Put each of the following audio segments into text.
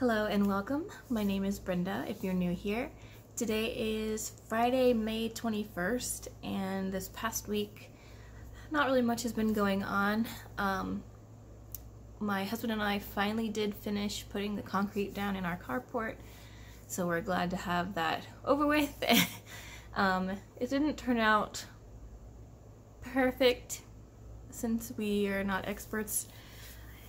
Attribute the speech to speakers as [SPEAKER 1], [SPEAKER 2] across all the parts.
[SPEAKER 1] Hello and welcome. My name is Brenda if you're new here. Today is Friday, May 21st, and this past week, not really much has been going on. Um, my husband and I finally did finish putting the concrete down in our carport, so we're glad to have that over with. um, it didn't turn out perfect since we are not experts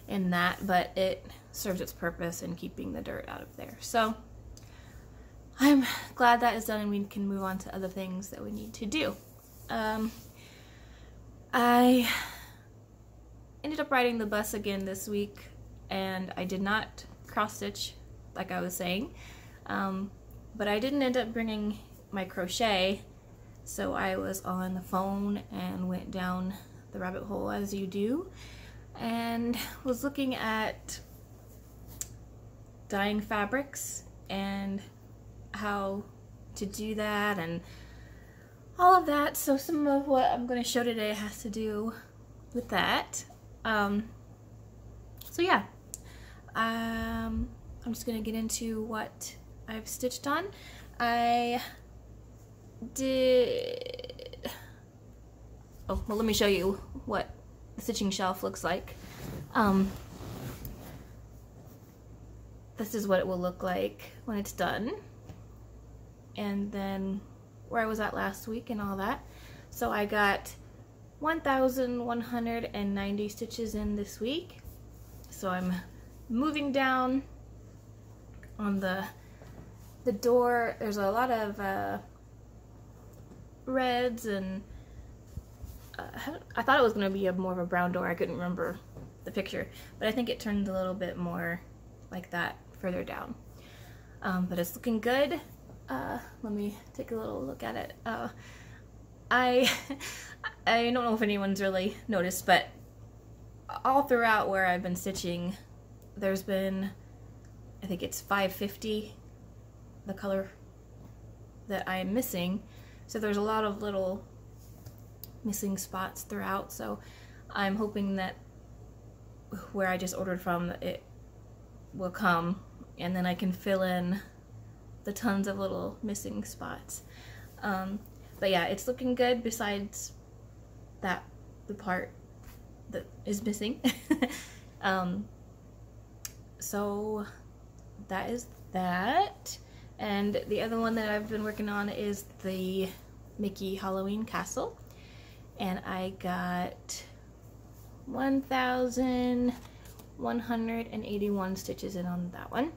[SPEAKER 1] in that, but it serves its purpose in keeping the dirt out of there. So I'm glad that is done and we can move on to other things that we need to do. Um, I ended up riding the bus again this week and I did not cross stitch like I was saying, um, but I didn't end up bringing my crochet so I was on the phone and went down the rabbit hole as you do and was looking at dyeing fabrics and how to do that and all of that. So some of what I'm going to show today has to do with that. Um, so yeah, um, I'm just going to get into what I've stitched on. I did, oh, well let me show you what the stitching shelf looks like. Um, this is what it will look like when it's done. And then where I was at last week and all that. So I got 1,190 stitches in this week. So I'm moving down on the the door. There's a lot of uh, reds and uh, I thought it was going to be a more of a brown door. I couldn't remember the picture, but I think it turned a little bit more like that further down. Um, but it's looking good. Uh, let me take a little look at it. Uh, I I don't know if anyone's really noticed, but all throughout where I've been stitching, there's been, I think it's 550, the color that I am missing. So there's a lot of little missing spots throughout. So I'm hoping that where I just ordered from, it will come and then I can fill in the tons of little missing spots. Um, but yeah, it's looking good besides that, the part that is missing. um, so that is that. And the other one that I've been working on is the Mickey Halloween Castle. And I got 1,181 stitches in on that one.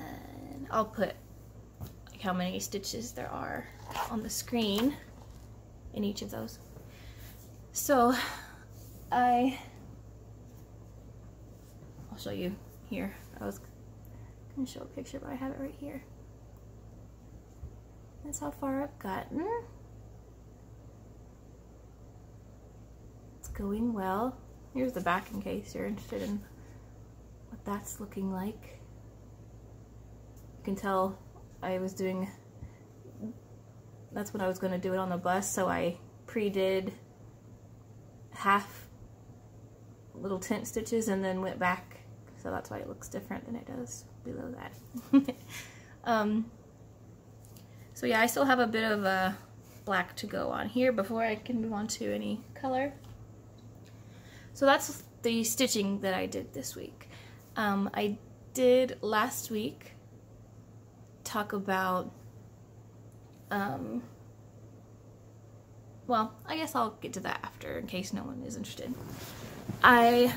[SPEAKER 1] And I'll put like how many stitches there are on the screen in each of those. So I, I'll show you here. I was gonna show a picture, but I have it right here. That's how far I've gotten. It's going well. Here's the back in case you're interested in what that's looking like You can tell I was doing, that's when I was going to do it on the bus, so I pre-did half little tent stitches and then went back, so that's why it looks different than it does below that. um, so yeah, I still have a bit of a black to go on here before I can move on to any color. So that's the stitching that I did this week. Um, I did last week talk about, um, well, I guess I'll get to that after in case no one is interested. I,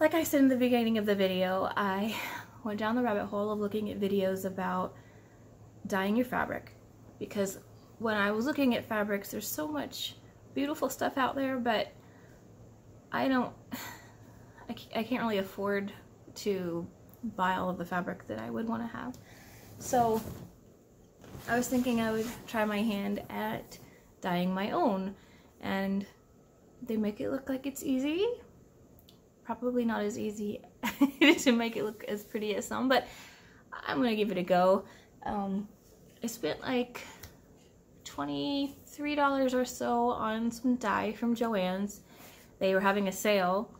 [SPEAKER 1] like I said in the beginning of the video, I went down the rabbit hole of looking at videos about dyeing your fabric because when I was looking at fabrics, there's so much beautiful stuff out there, but I don't, I can't really afford to buy all of the fabric that I would want to have. So I was thinking I would try my hand at dyeing my own and they make it look like it's easy. Probably not as easy to make it look as pretty as some, but I'm gonna give it a go. Um, I spent like $23 or so on some dye from Joann's. They were having a sale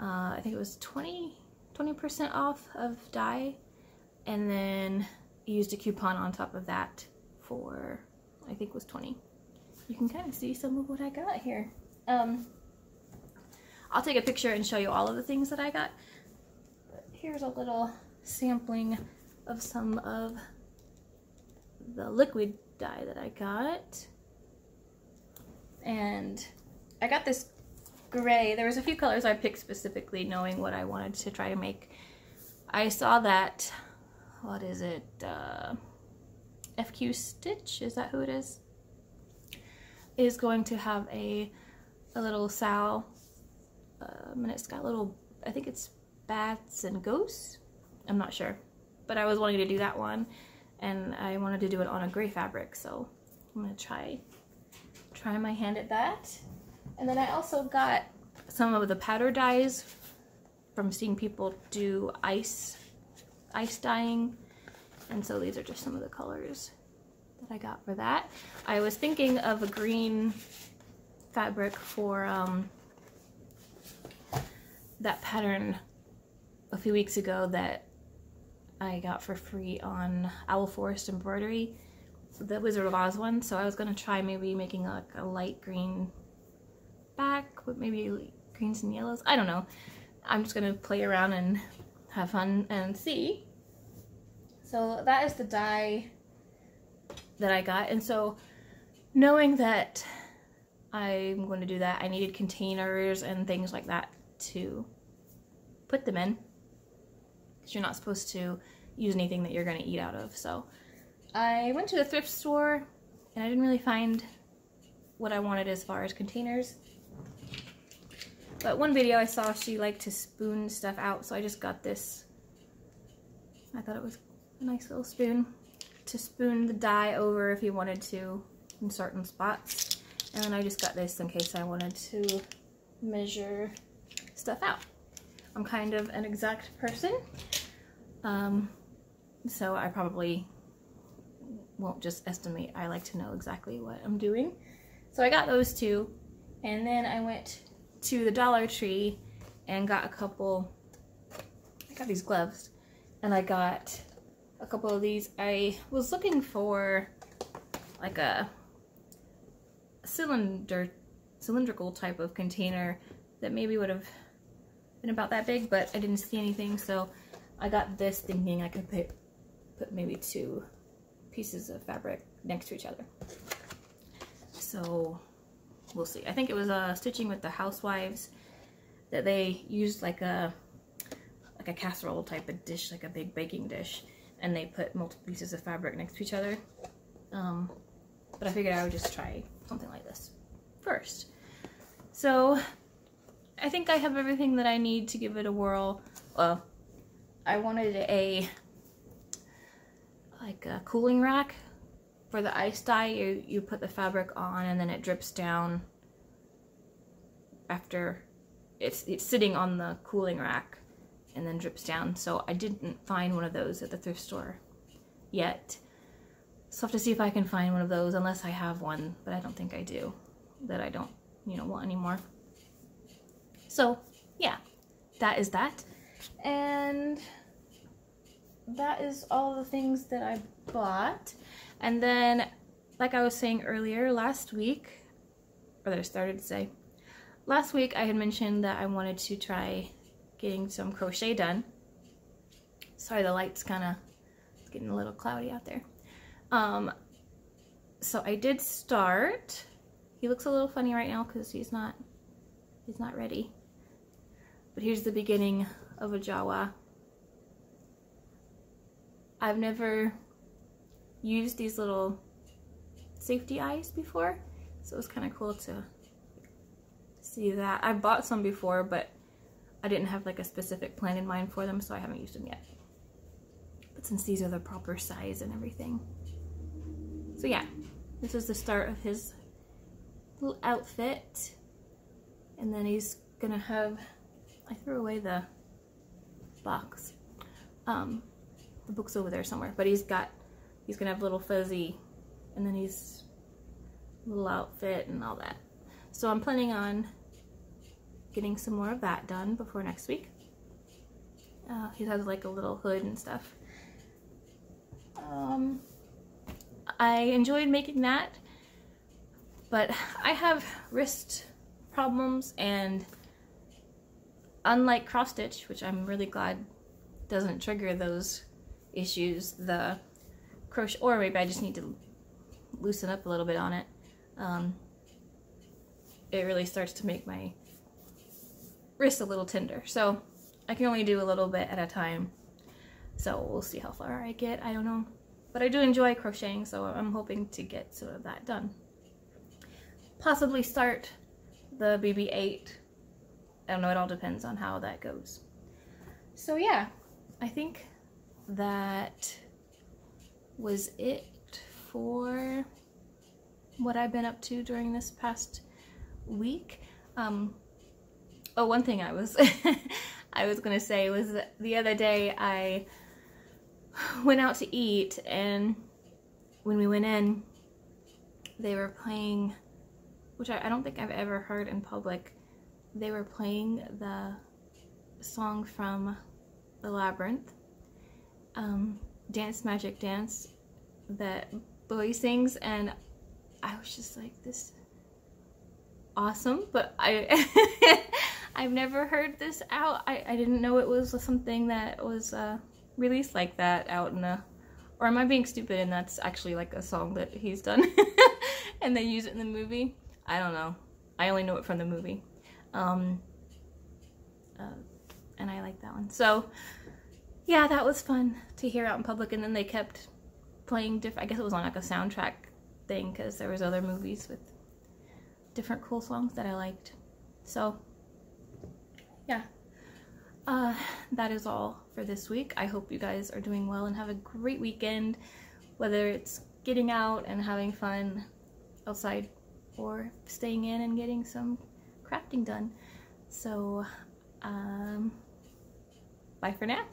[SPEAKER 1] Uh, I think it was 20, 20% off of dye. And then used a coupon on top of that for, I think was 20. You can kind of see some of what I got here. Um, I'll take a picture and show you all of the things that I got. But here's a little sampling of some of the liquid dye that I got. And I got this gray. There was a few colors I picked specifically knowing what I wanted to try to make. I saw that, what is it, uh, FQ Stitch, is that who it is? Is going to have a, a little sow, um, and it's got little, I think it's bats and ghosts. I'm not sure, but I was wanting to do that one and I wanted to do it on a gray fabric so I'm gonna try try my hand at that. And then I also got some of the powder dyes from seeing people do ice ice dyeing. And so these are just some of the colors that I got for that. I was thinking of a green fabric for um, that pattern a few weeks ago that I got for free on Owl Forest Embroidery, the Wizard of Oz one. So I was gonna try maybe making like a light green back with maybe greens and yellows. I don't know. I'm just gonna play around and have fun and see. So that is the dye that I got. And so knowing that I'm going to do that, I needed containers and things like that to put them in because you're not supposed to use anything that you're going to eat out of. So I went to the thrift store and I didn't really find what I wanted as far as containers. But one video I saw, she liked to spoon stuff out, so I just got this. I thought it was a nice little spoon to spoon the dye over if you wanted to in certain spots. And then I just got this in case I wanted to measure stuff out. I'm kind of an exact person. Um, so I probably won't just estimate. I like to know exactly what I'm doing. So I got those two. And then I went to the Dollar Tree and got a couple, I got these gloves. And I got a couple of these. I was looking for like a cylinder, cylindrical type of container that maybe would have been about that big, but I didn't see anything, so I got this thinking I could put, put maybe two pieces of fabric next to each other. So we'll see. I think it was uh, stitching with the housewives that they used like a like a casserole type of dish, like a big baking dish, and they put multiple pieces of fabric next to each other. Um, but I figured I would just try something like this first. So I think I have everything that I need to give it a whirl. Well, I wanted a like a cooling rack for the ice dye. You, you put the fabric on and then it drips down after it's, it's sitting on the cooling rack and then drips down. So I didn't find one of those at the thrift store yet. So I have to see if I can find one of those unless I have one, but I don't think I do, that I don't, you know, want anymore. So yeah, that is that. And that is all the things that I bought. And then, like I was saying earlier, last week, or that I started to say, last week I had mentioned that I wanted to try getting some crochet done. Sorry, the light's kind of getting a little cloudy out there. Um, so I did start. He looks a little funny right now because he's not, he's not ready. But here's the beginning of a Jawa. I've never used these little safety eyes before, so it was kind of cool to see that. I bought some before, but I didn't have like a specific plan in mind for them, so I haven't used them yet. But since these are the proper size and everything. So yeah, this is the start of his little outfit. And then he's gonna have I threw away the box. Um, the book's over there somewhere, but he's got, he's gonna have little fuzzy, and then he's little outfit and all that. So I'm planning on getting some more of that done before next week. Uh, he has like a little hood and stuff. Um, I enjoyed making that, but I have wrist problems and unlike cross stitch, which I'm really glad doesn't trigger those issues, the crochet, or maybe I just need to loosen up a little bit on it. Um, it really starts to make my wrist a little tender. So I can only do a little bit at a time. So we'll see how far I get. I don't know. But I do enjoy crocheting, so I'm hoping to get some of that done. Possibly start the BB-8. I don't know, it all depends on how that goes. So yeah, I think that was it for what I've been up to during this past week. Um, oh, one thing I was I was gonna say was that the other day I went out to eat and when we went in they were playing which I, I don't think I've ever heard in public they were playing the song from the labyrinth um, dance magic dance that Bowie sings and I was just like this awesome but I I've never heard this out. I, I didn't know it was something that was uh, released like that out in a or am I being stupid and that's actually like a song that he's done and they use it in the movie? I don't know. I only know it from the movie. Um, uh, and I like that one. So yeah that was fun to hear out in public and then they kept playing different I guess it was on like a soundtrack thing because there was other movies with different cool songs that I liked so yeah uh, that is all for this week. I hope you guys are doing well and have a great weekend, whether it's getting out and having fun outside or staying in and getting some crafting done. So, um, bye for now.